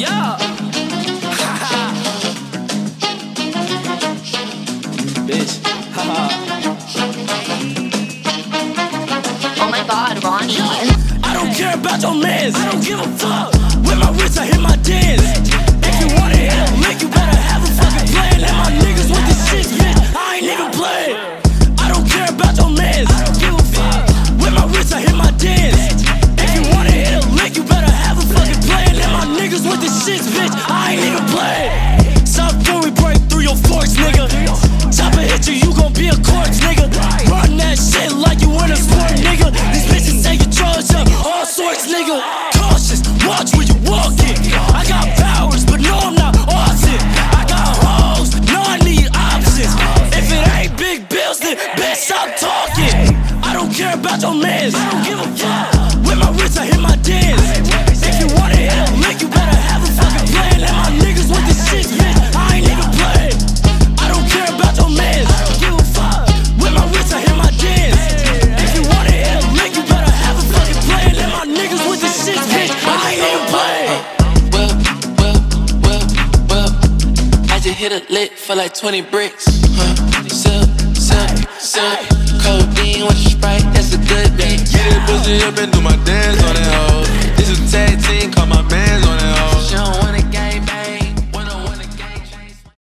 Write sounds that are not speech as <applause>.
Yeah. Bitch. <laughs> Oh my god, Ronny. I don't care about your mans. I don't give a fuck. With my wrist, I hit my dance. Watch where you walking. I got powers, but no, I'm not awesome. I got hoes, no, I need options. If it ain't big bills, then bitch, stop talking. I don't care about your mans. I don't give a fuck. With my wrist, I hit my dance. Hit a lick for like 20 bricks. Huh? Sip, sip, sip. Codeine with sprite, that's a good bitch. Get it pussy up and do my dance on that